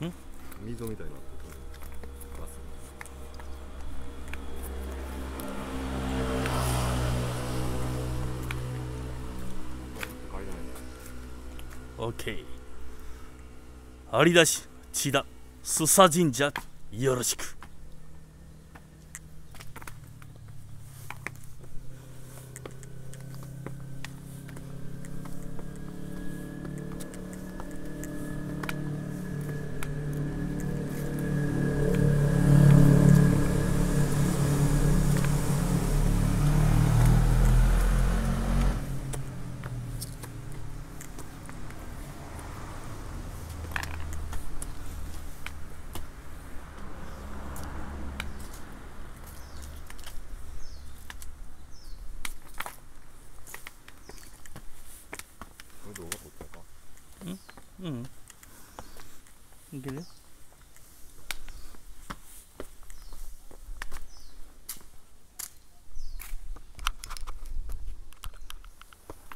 ん？溝みたいになってるます。階段 OK 張り出し千田須佐神社よろしくこれ動画撮ったかうんいけるよ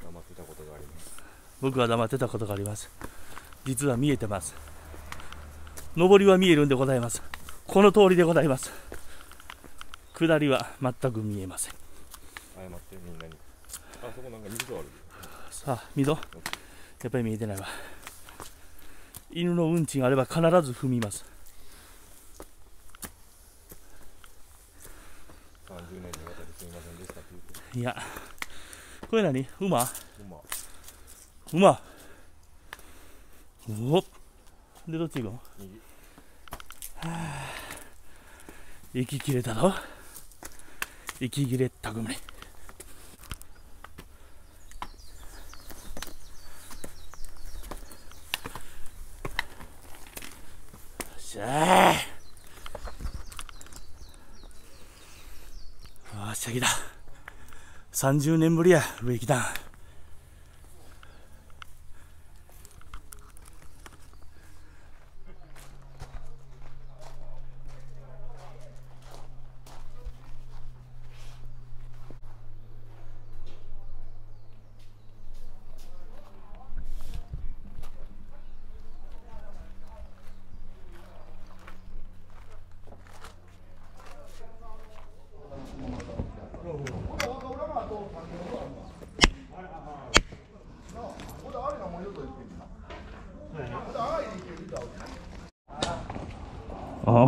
黙ってたことがあります僕は黙ってたことがあります実は見えてます上りは見えるんでございますこの通りでございます下りは全く見えません謝ってみんなにあそこなんか溝あるさあ溝やっぱり見えてないわ犬のうんちがあれば必ず踏みます。30年にわたりすみませんでしたっていやこれ何？馬？馬。おっ。でどっち行くの？右。息切れたぞ。息切れたくめしゃあよっしゃ来た30年ぶりや上来たあ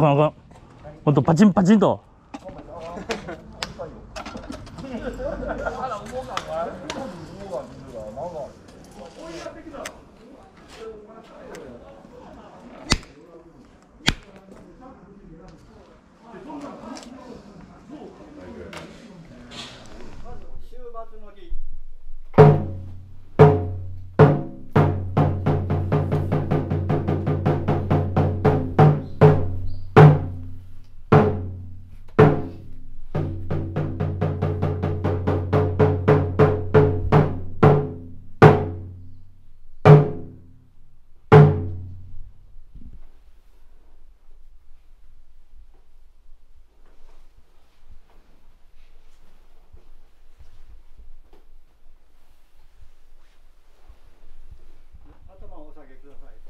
かんあかんほんとパチンパチンと頭を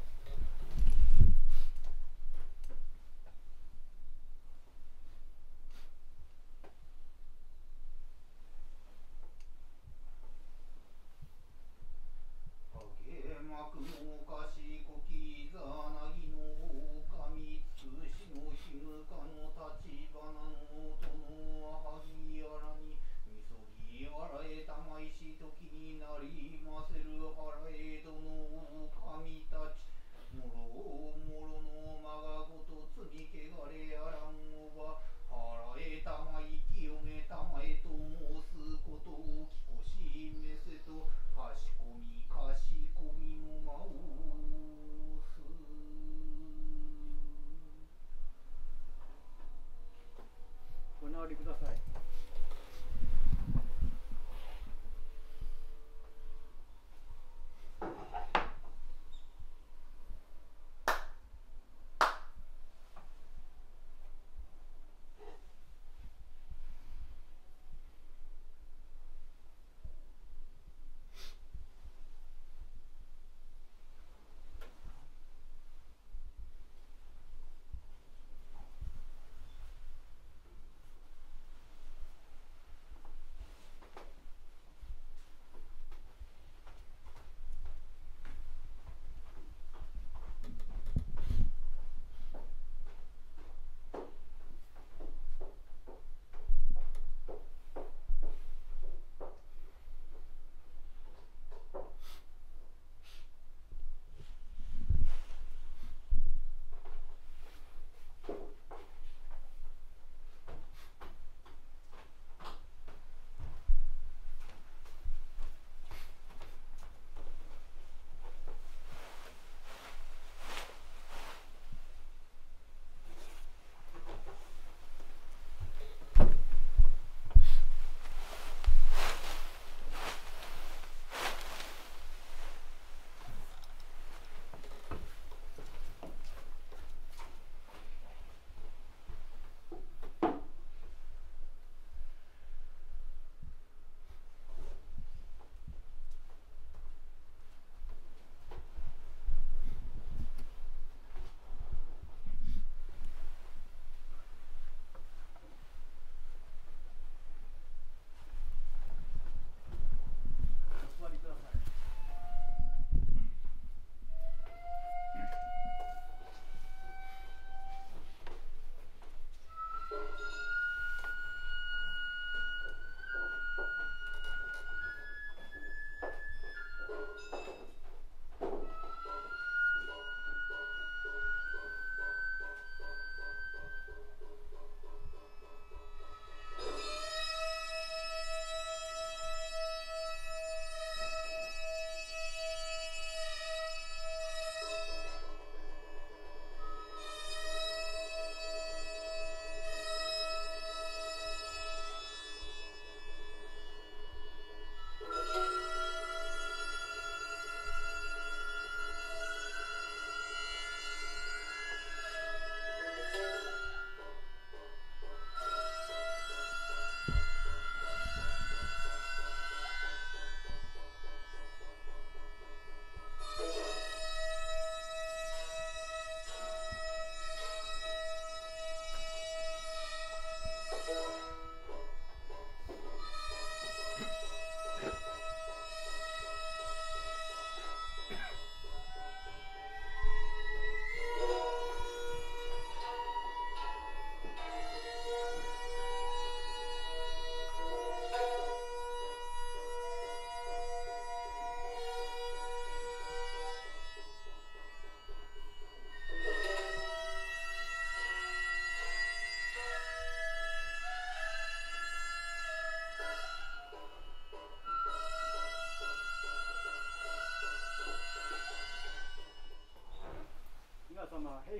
か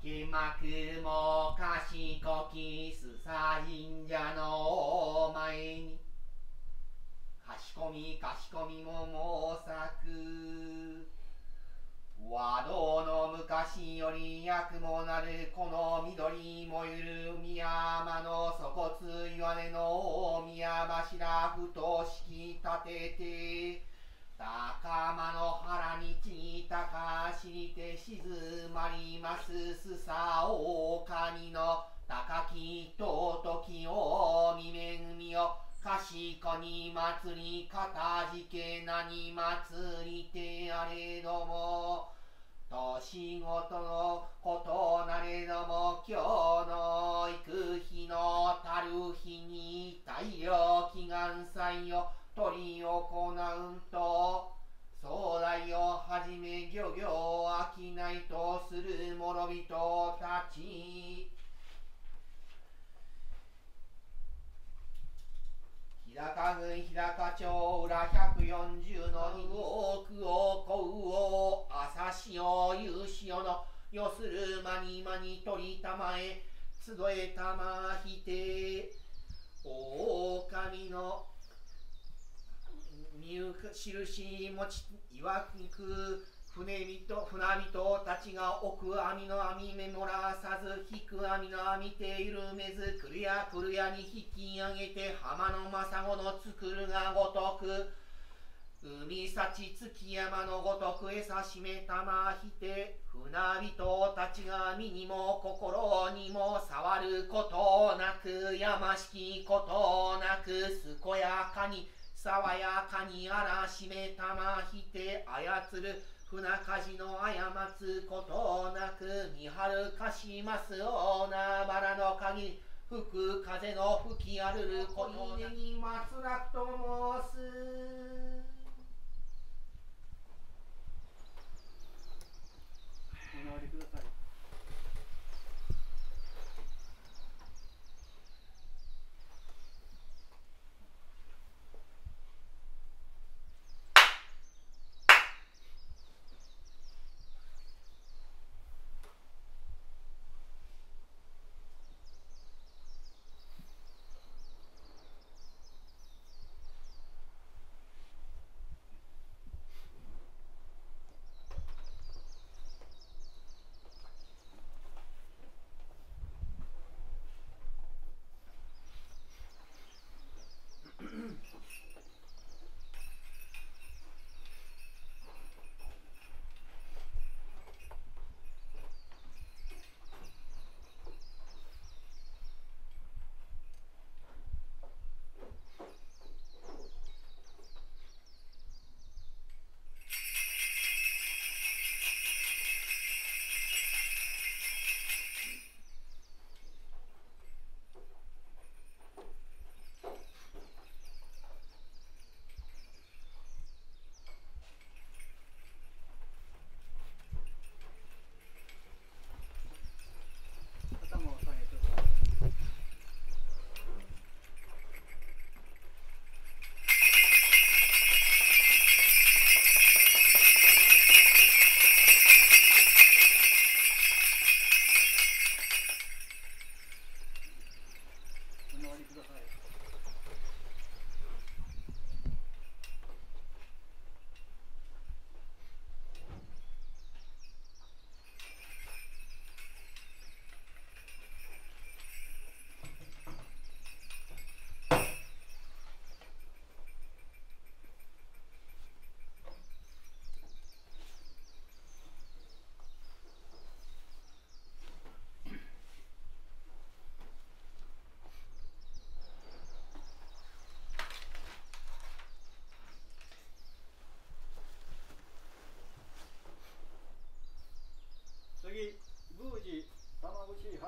けまくもかしこきすさいんじゃのおまえに。かしこみかしこみももうさく和道の昔より役もなるこの緑もゆる宮山の粗骨岩根の大宮柱ふと敷き立てて高間の腹にちいたかしりて静まりますすさ狼の高き尊きを見めみよかしこに祭りかたじけなに祭りてあれども年ごとのことなれども今日の行く日のたる日に大量祈願祭よ取り行うんと壮大をはじめ漁業を商いとする諸人たち日高郡日高町裏140の二億をこうを朝潮夕潮のよする間に間に鳥たまえ集えたまひて。狼の見ゆく印持ち岩く船人船人たちが置く網の網目もらさず引く網の網手緩めずくるやくるやに引き上げて浜の政子の作るがごとく海幸月山のごとく餌しめたまひて。船人たちが身にも心にも触ることなくやましきことなく健やかに爽やかにあらしめたまひて操る船舵の過つことなく見張るかしますおなばらの限り吹く風の吹き荒る恋根に松楽と申す。お直りください。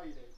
Friday.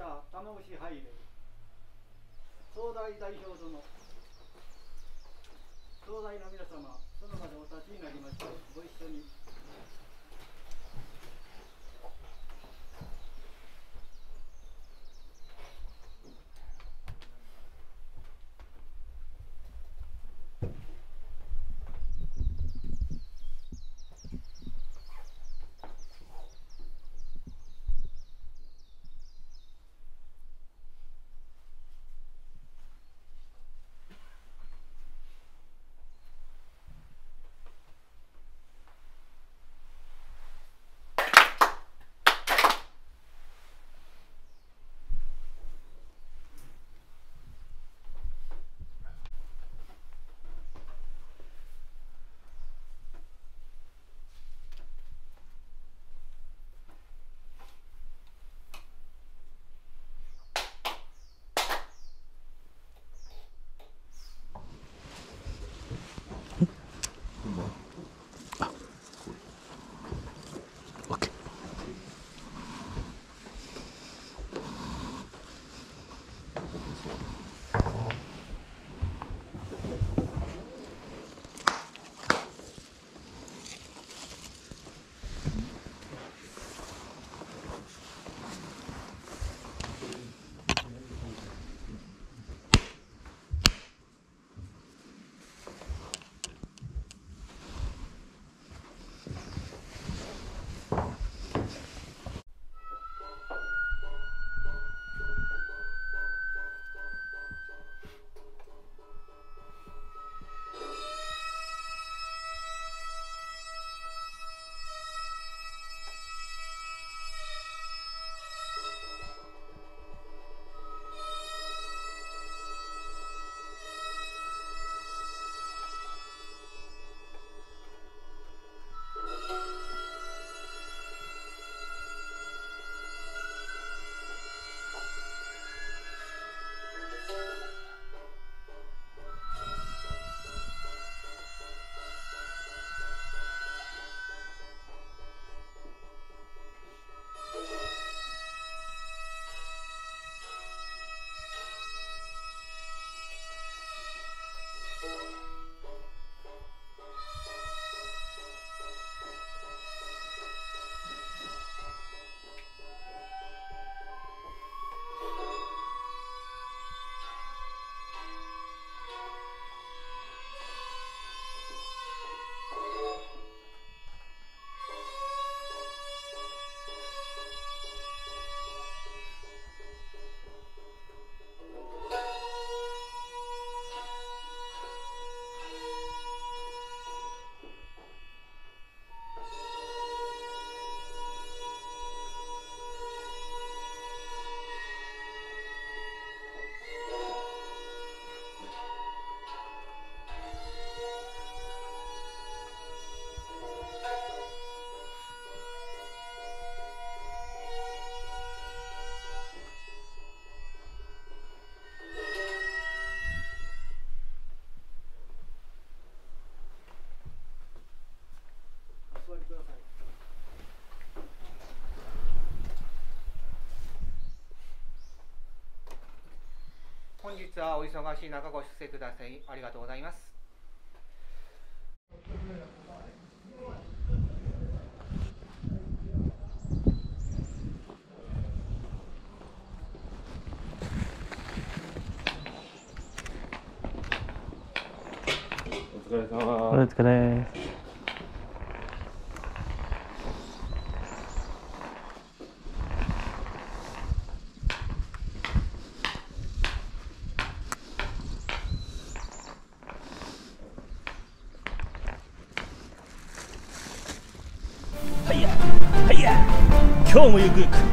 者玉串入れ総大代表殿。総大の皆様その場でお立ちになりましてご一緒に。日はお忙しい中ご出席くださいありがとうございます。お疲れ様。お疲れはいやはいや今日もゆくゆく。